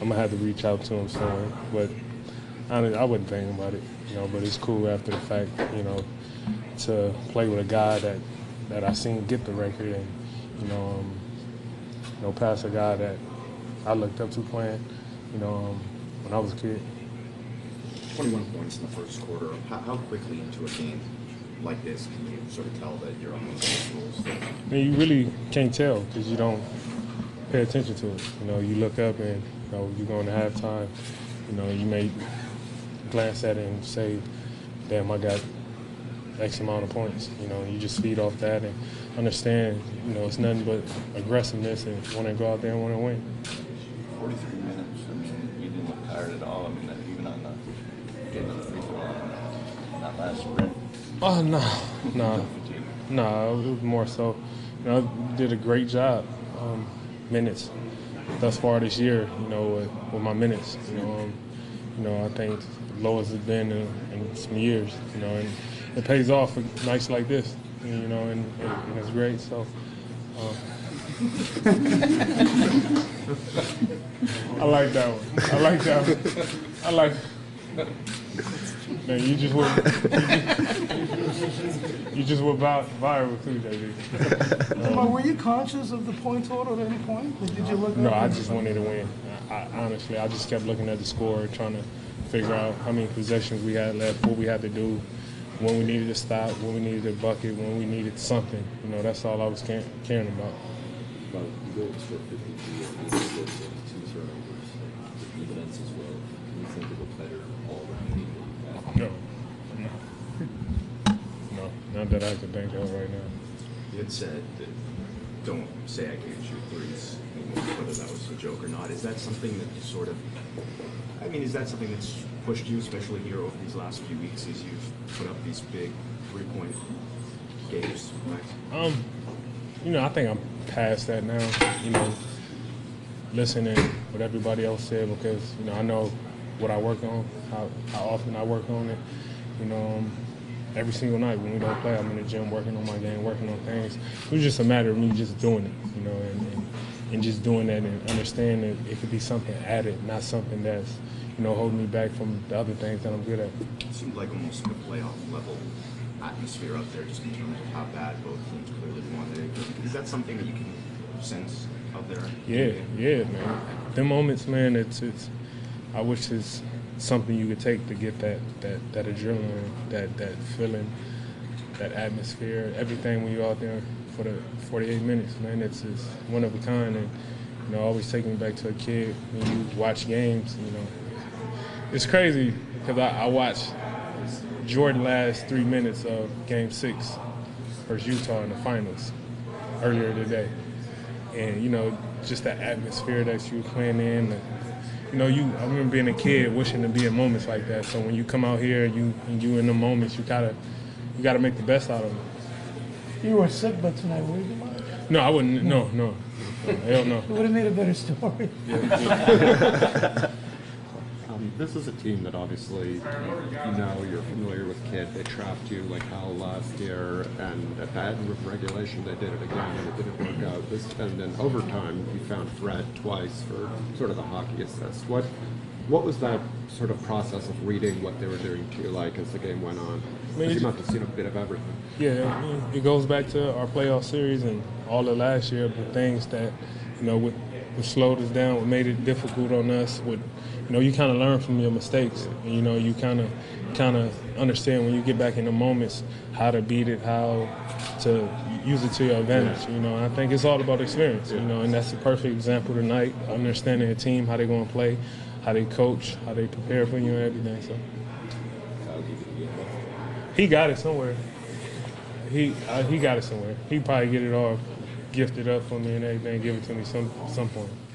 I'm gonna have to reach out to him somewhere. But I, I wasn't thinking about it, you know. But it's cool after the fact, you know, to play with a guy that that I seen get the record and you know, um, you know, pass a guy that I looked up to playing, you know, um, when I was a kid. 21 points in the first quarter. How, how quickly into a game like this can you sort of tell that you're on those rules? I mean, you really can't tell because you don't pay attention to it. You know, you look up and you know you're going to halftime. You know, you may glance at it and say, "Damn, I got X amount of points." You know, you just feed off that and understand. You know, it's nothing but aggressiveness and want to go out there and want to win. 43 minutes. I mean, you didn't look tired at all. I mean, even on the getting the free throw line, that last sprint. Oh no, no. no. It was more so. You know, I did a great job. Um, minutes thus far this year. You know, with, with my minutes. You know, um, you know, I think lowest it's been in, in some years. You know, and it pays off for nights like this. You know, and, and, and it's great. So. Uh, I like that one. I like that one. I like. Man, you just went. You just went vi- viral too. DeMar, were you conscious of the point total at any point? Did you look? No, up I and- just wanted to win. I, I, honestly, I just kept looking at the score, trying to figure out how many possessions we had left, what we had to do, when we needed to stop, when we needed a bucket, when we needed something. You know, that's all I was ca- caring about. But you go to score 52 and you score 72 turnovers, the defense as well. Can you think of a better all-around game than that? No, no, no, not that I can think of right now. You had said that don't say I can't shoot threes whether that was a joke or not. Is that something that sort of, I mean, is that something that's pushed you, especially here over these last few weeks, as you've put up these big three-point games? Right? Um, you know, I think I'm past that now. You know, listening what everybody else said because you know I know what I work on, how, how often I work on it. You know, um, every single night when we don't play, I'm in the gym working on my game, working on things. It was just a matter of me just doing it. You know, and, and, and just doing that and understanding it could be something added, not something that's you know holding me back from the other things that I'm good at. It seemed like almost a playoff level atmosphere up there, just in terms of how bad both teams clearly wanted it. Is that something that you can sense out there? Yeah, yeah, man. Them moments, man. It's it's. I wish it's something you could take to get that that that adrenaline, that that feeling, that atmosphere, everything when you're out there for the 48 minutes, man. It's it's one of a kind, and you know, always take me back to a kid when you watch games. You know, it's crazy because I, I watched Jordan last three minutes of Game Six versus Utah in the finals earlier today and you know just the atmosphere that you were playing in. and, You know, you I remember being a kid wishing to be in moments like that. So when you come out here, you and you in the moments, you gotta you gotta make the best out of them. You were sick, but tonight, were you, No, I wouldn't. No, no, hell no. It would have made a better story. This is a team that obviously you know you're familiar with. Kid, they trapped you like hell last year, and at the end of regulation they did it again, and it didn't work out. This and in overtime you found Fred twice for sort of the hockey assist. What what was that sort of process of reading what they were doing to you like as the game went on? I mean, you must have seen a bit of everything. Yeah, I mean, it goes back to our playoff series and all of last year, the things that, you know, would, would slowed us down, what made it difficult on us, would, you know, you kind of learn from your mistakes. And, you know, you kind of kind of understand when you get back in the moments how to beat it, how to use it to your advantage. You know, I think it's all about experience. You know, and that's the perfect example tonight. Understanding the team, how they're going to play, how they coach, how they prepare for you, and everything. So he got it somewhere. He uh, he got it somewhere. He probably get it all gifted up for me and everything, give it to me some some point.